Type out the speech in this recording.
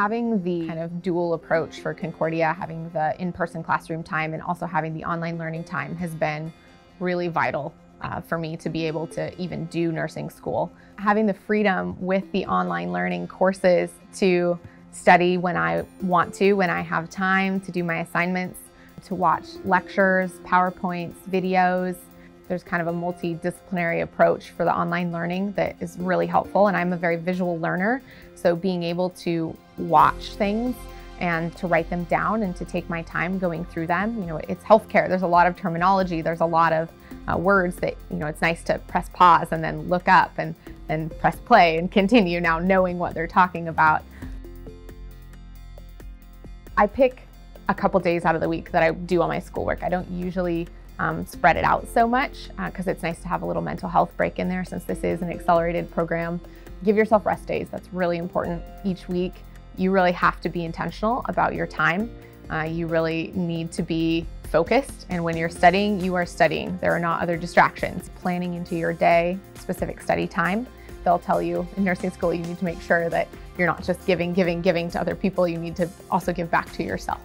having the kind of dual approach for Concordia, having the in-person classroom time and also having the online learning time has been really vital uh, for me to be able to even do nursing school. Having the freedom with the online learning courses to study when I want to, when I have time to do my assignments, to watch lectures, PowerPoints, videos. There's kind of a multidisciplinary approach for the online learning that is really helpful. And I'm a very visual learner, so being able to watch things and to write them down and to take my time going through them. You know, it's healthcare. There's a lot of terminology. There's a lot of uh, words that, you know, it's nice to press pause and then look up and then press play and continue now knowing what they're talking about. I pick a couple days out of the week that I do all my schoolwork. I don't usually um, spread it out so much because uh, it's nice to have a little mental health break in there since this is an accelerated program. Give yourself rest days. That's really important each week you really have to be intentional about your time. Uh, you really need to be focused. And when you're studying, you are studying. There are not other distractions. Planning into your day, specific study time. They'll tell you in nursing school, you need to make sure that you're not just giving, giving, giving to other people. You need to also give back to yourself.